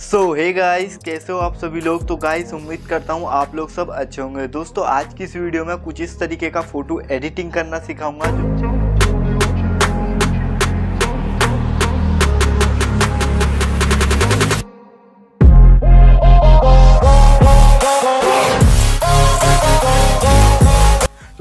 सो hey guys कैसे हो आप सभी लोग? तो गाइस उम्मीद करता हूँ आप लोग सब अच्छे होंगे। दोस्तों, आज की इस वीडियो में कुछ इस तरीके का फ़ोटो एडिटिंग करना सिखाऊँगा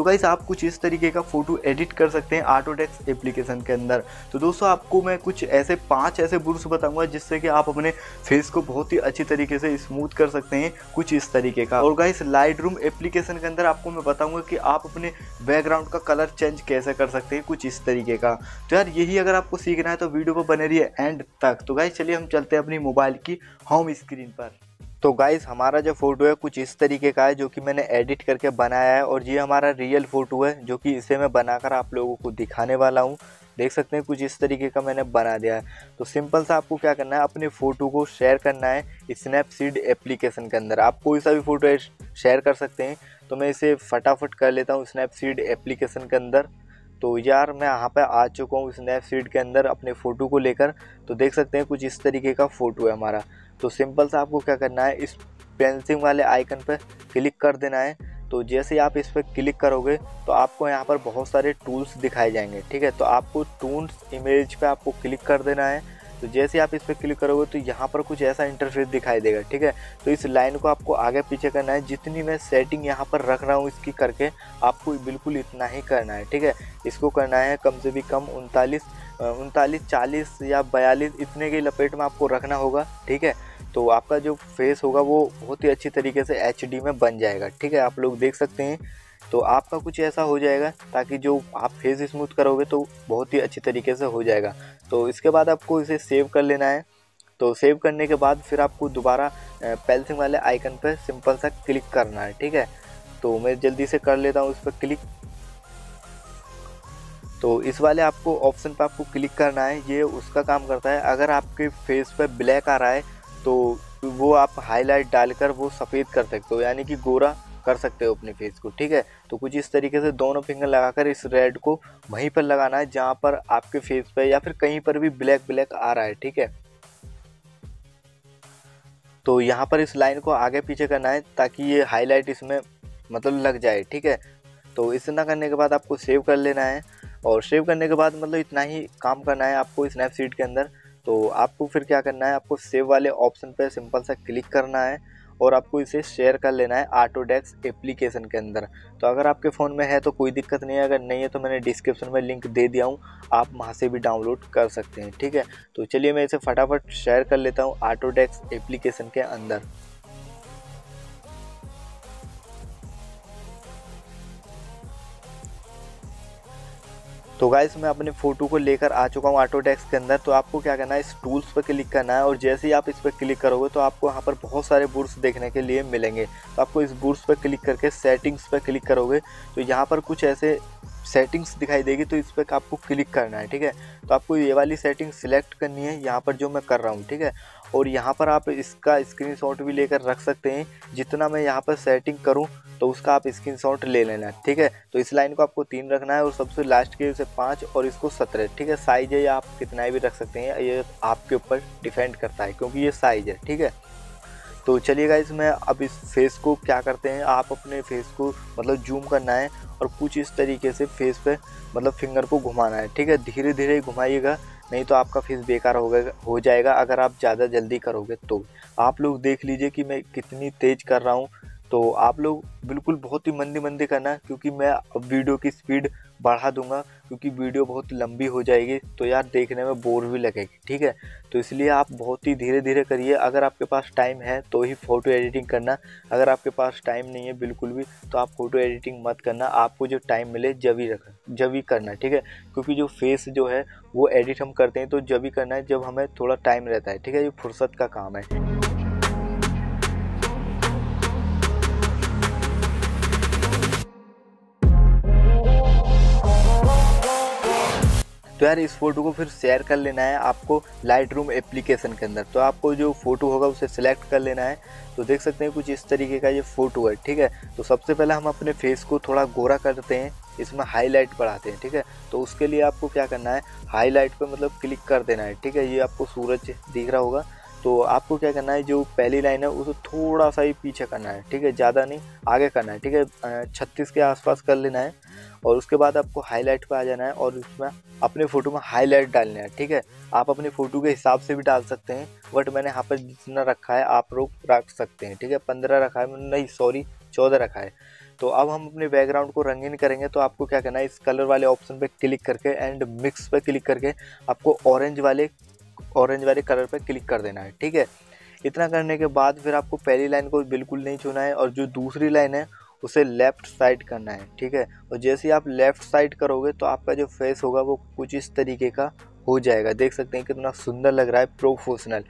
गाइस आप कुछ इस तरीके का फ़ोटो एडिट कर सकते हैं ऑटोडेक्स एप्लीकेशन के अंदर। तो दोस्तों, आपको मैं कुछ ऐसे पाँच ऐसे बुर्स बताऊँगा जिससे कि आप अपने फेस को बहुत ही अच्छी तरीके से स्मूथ कर सकते हैं कुछ इस तरीके का। और गाइस लाइट रूम एप्लीकेशन के अंदर आपको मैं बताऊँगा कि आप अपने बैकग्राउंड का कलर चेंज कैसे कर सकते हैं कुछ इस तरीके का। तो यार, यही अगर आपको सीखना है तो वीडियो को बने रहिए एंड तक। तो गाइस चलिए हम चलते हैं अपनी मोबाइल की होम स्क्रीन पर। तो गाइस हमारा जो फ़ोटो है कुछ इस तरीके का है जो कि मैंने एडिट करके बनाया है और ये हमारा रियल फ़ोटो है जो कि इसे मैं बनाकर आप लोगों को दिखाने वाला हूँ। देख सकते हैं कुछ इस तरीके का मैंने बना दिया है। तो सिंपल सा आपको क्या करना है, अपने फ़ोटो को शेयर करना है स्नैपसीड एप्लीकेशन के अंदर। आप कोई सा भी फ़ोटो शेयर कर सकते हैं। तो मैं इसे फटाफट कर लेता हूँ स्नैपसीड एप्लीकेशन के अंदर। तो यार मैं यहाँ पे आ चुका हूँ स्नैपसीड के अंदर अपने फ़ोटो को लेकर। तो देख सकते हैं कुछ इस तरीके का फ़ोटो है हमारा। तो सिंपल सा आपको क्या करना है, इस पेंसिंग वाले आइकन पर क्लिक कर देना है। तो जैसे ही आप इस पर क्लिक करोगे तो आपको यहाँ पर बहुत सारे टूल्स दिखाए जाएँगे, ठीक है? तो आपको टूल्स इमेज पे आपको क्लिक कर देना है। तो जैसे आप इस पर क्लिक करोगे तो यहाँ पर कुछ ऐसा इंटरफेस दिखाई देगा, ठीक है? तो इस लाइन को आपको आगे पीछे करना है। जितनी मैं सेटिंग यहाँ पर रख रहा हूँ इसकी करके आपको बिल्कुल इतना ही करना है, ठीक है? इसको करना है कम से भी कम उनतालीस उनतालीस, चालीस या बयालीस, इतने की लपेट में आपको रखना होगा, ठीक है? तो आपका जो फेस होगा वो बहुत ही अच्छी तरीके से एचडी में बन जाएगा, ठीक है? आप लोग देख सकते हैं। तो आपका कुछ ऐसा हो जाएगा ताकि जो आप फेस स्मूथ करोगे तो बहुत ही अच्छी तरीके से हो जाएगा। तो इसके बाद आपको इसे सेव कर लेना है। तो सेव करने के बाद फिर आपको दोबारा पेंसिल वाले आइकन पर सिंपल सा क्लिक करना है, ठीक है? तो मैं जल्दी से कर लेता हूँ उस पर क्लिक तो इस वाले आपको ऑप्शन पर आपको क्लिक करना है। ये उसका काम करता है। अगर आपके फेस पर ब्लैक आ रहा है तो वो आप हाईलाइट डालकर वो सफ़ेद कर सकते हो। यानी कि गोरा कर सकते हो अपने फेस को, ठीक है? तो कुछ इस तरीके से दोनों फिंगर लगाकर इस रेड को वहीं पर लगाना है, जहाँ पर आपके फेस पे या फिर कहीं पर भी ब्लैक ब्लैक आ रहा है, ठीक है? तो यहाँ पर इस लाइन को आगे पीछे करना है, ताकि ये हाईलाइट इसमें मतलब लग जाए, ठीक है? तो इतना करने के बाद आपको सेव कर लेना है, और सेव करने के बाद मतलब इतना ही काम करना है आपको स्नैपसीड के अंदर। तो आपको फिर क्या करना है, आपको सेव वाले ऑप्शन पर सिंपल सा क्लिक करना है और आपको इसे शेयर कर लेना है ऑटोडेक्स एप्लीकेशन के अंदर। तो अगर आपके फ़ोन में है तो कोई दिक्कत नहीं है, अगर नहीं है तो मैंने डिस्क्रिप्शन में लिंक दे दिया हूँ, आप वहाँ से भी डाउनलोड कर सकते हैं, ठीक है? तो चलिए मैं इसे फटाफट शेयर कर लेता हूँ ऑटोडेक्स एप्लीकेशन के अंदर। तो गाइस मैं अपने फ़ोटो को लेकर आ चुका हूँ ऑटो डेस्क के अंदर। तो आपको क्या करना है? इस टूल्स पर क्लिक करना है और जैसे ही आप इस पर क्लिक करोगे तो आपको यहाँ पर बहुत सारे बुर्स देखने के लिए मिलेंगे। तो आपको इस बुर्स पर क्लिक करके सेटिंग्स पर क्लिक करोगे। तो यहाँ पर कुछ ऐसे सेटिंग्स दिखाई देगी तो इस पर आपको क्लिक करना है, ठीक है? तो आपको ये वाली सेटिंग सिलेक्ट करनी है, यहाँ पर जो मैं कर रहा हूँ, ठीक है? और यहाँ पर आप इसका स्क्रीनशॉट भी लेकर रख सकते हैं, जितना मैं यहाँ पर सेटिंग करूँ तो उसका आप स्क्रीनशॉट ले लेना, ठीक है? तो इस लाइन को आपको तीन रखना है, और सबसे लास्ट के उसे पाँच और इसको सत्रह, ठीक है? साइज़ है, या आप कितना भी रख सकते हैं, ये आपके ऊपर डिपेंड करता है, क्योंकि ये साइज़ है, ठीक है? तो चलिएगा इसमें अब इस फेस को क्या करते हैं, आप अपने फेस को मतलब जूम करना है और कुछ इस तरीके से फेस पे मतलब फिंगर को घुमाना है, ठीक है? धीरे धीरे घुमाइएगा, नहीं तो आपका फेस बेकार हो गया हो जाएगा अगर आप ज़्यादा जल्दी करोगे तो। आप लोग देख लीजिए कि मैं कितनी तेज़ कर रहा हूँ तो आप लोग बिल्कुल बहुत ही मंदी मंदी करना, क्योंकि मैं अब वीडियो की स्पीड बढ़ा दूँगा, क्योंकि वीडियो बहुत लंबी हो जाएगी तो यार देखने में बोर भी लगेगी, ठीक है? तो इसलिए आप बहुत ही धीरे धीरे करिए, अगर आपके पास टाइम है तो ही फ़ोटो एडिटिंग करना, अगर आपके पास टाइम नहीं है बिल्कुल भी तो आप फ़ोटो एडिटिंग मत करना, आपको जो टाइम मिले, जब ही रख, जब ही करना, ठीक है? क्योंकि जो फेस जो है, वो एडिट हम करते हैं तो जब ही करना है, जब हमें थोड़ा टाइम रहता है, ठीक है? ये फुर्सत का काम है। तो यार इस फ़ोटो को फिर शेयर कर लेना है आपको लाइट रूम एप्लीकेशन के अंदर। तो आपको जो फ़ोटो होगा उसे सिलेक्ट कर लेना है। तो देख सकते हैं कुछ इस तरीके का ये फ़ोटो है, ठीक है? तो सबसे पहले हम अपने फेस को थोड़ा गोरा करते हैं, इसमें हाईलाइट बढ़ाते हैं, ठीक है? तो उसके लिए आपको क्या करना है हाईलाइट पर मतलब क्लिक कर देना है, ठीक है? ये आपको सूरज दिख रहा होगा। तो आपको क्या करना है, जो पहली लाइन है, उसे थोड़ा सा ही पीछे करना है, ठीक है? ज़्यादा नहीं, आगे करना है, ठीक है? छत्तीस के आसपास कर लेना है और उसके बाद आपको हाईलाइट पे आ जाना है और उसमें अपने फ़ोटो में हाईलाइट डालना है, ठीक है? आप अपने फ़ोटो के हिसाब से भी डाल सकते हैं बट मैंने यहाँ पर जितना रखा है, आप लोग रख सकते हैं, ठीक है? पंद्रह रखा है, नहीं सॉरी चौदह रखा है। तो अब हम अपने बैकग्राउंड को रंगीन करेंगे तो आपको क्या करना है, इस कलर वाले ऑप्शन पे क्लिक करके एंड मिक्स पे क्लिक करके आपको ऑरेंज वाले ऑरेंज वाले कलर पर क्लिक कर देना है, ठीक है? इतना करने के बाद फिर आपको पहली लाइन को बिल्कुल नहीं छूना है और जो दूसरी लाइन है, उसे लेफ़्ट साइड करना है, ठीक है? और जैसे ही आप लेफ़्ट साइड करोगे तो आपका जो फेस होगा वो कुछ इस तरीके का हो जाएगा। देख सकते हैं कितना सुंदर लग रहा है प्रोफेशनल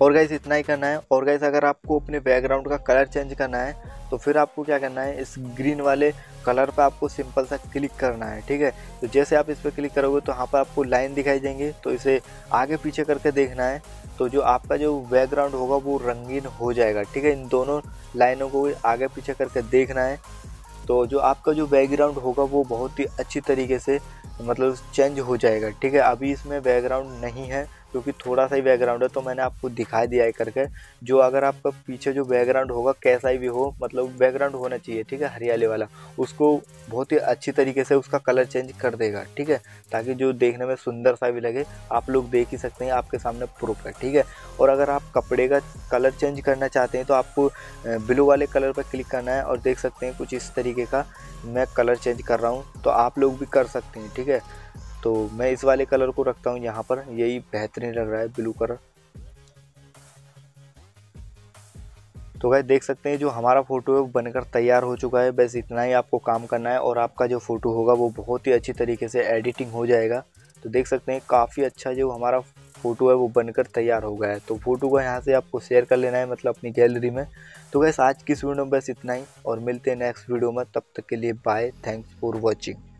और गाइस इतना ही करना है। और गाइस अगर आपको अपने बैकग्राउंड का कलर चेंज करना है तो फिर आपको क्या करना है, इस ग्रीन वाले कलर पर आपको सिंपल सा क्लिक करना है, ठीक है? तो जैसे आप इस पर क्लिक करोगे तो यहाँ पर आपको लाइन दिखाई देंगे तो इसे आगे पीछे करके देखना है तो जो आपका जो बैकग्राउंड होगा वो रंगीन हो जाएगा, ठीक है? इन दोनों लाइनों को आगे पीछे करके देखना है तो जो आपका जो बैकग्राउंड होगा वो बहुत ही अच्छी तरीके से मतलब चेंज हो जाएगा, ठीक है? अभी इसमें बैकग्राउंड नहीं है क्योंकि थोड़ा सा ही बैकग्राउंड है तो मैंने आपको दिखा दिया है करके। जो अगर आपका पीछे जो बैकग्राउंड होगा, कैसा ही भी हो मतलब बैकग्राउंड होना चाहिए, ठीक है, हरियाली वाला। उसको बहुत ही अच्छी तरीके से उसका कलर चेंज कर देगा, ठीक है, ताकि जो देखने में सुंदर सा भी लगे, आप लोग देख ही सकते हैं, आपके सामने प्रूफ है, ठीक है। और अगर आप कपड़े का कलर चेंज करना चाहते हैं तो आपको ब्लू वाले कलर पर क्लिक करना है और देख सकते हैं कुछ इस तरीके का मैं कलर चेंज कर रहा हूँ तो आप लोग भी कर सकते हैं, ठीक है। तो मैं इस वाले कलर को रखता हूँ यहाँ पर। यही बेहतरीन लग रहा है, ब्लू कलर। तो भाई देख सकते हैं जो हमारा फ़ोटो है, वो बनकर तैयार हो चुका है। बस इतना ही आपको काम करना है और आपका जो फ़ोटो होगा, वो बहुत ही अच्छी तरीके से एडिटिंग हो जाएगा। तो देख सकते हैं, काफ़ी अच्छा जो हमारा फ़ोटो है, वो बनकर तैयार हो गया है। तो फ़ोटो को यहाँ से आपको शेयर कर लेना है मतलब अपनी गैलरी में। तो वैसे आज की इस वीडियो में बस इतना ही, और मिलते हैं नेक्स्ट वीडियो में। तब तक के लिए बाय, थैंक्स फॉर वॉचिंग।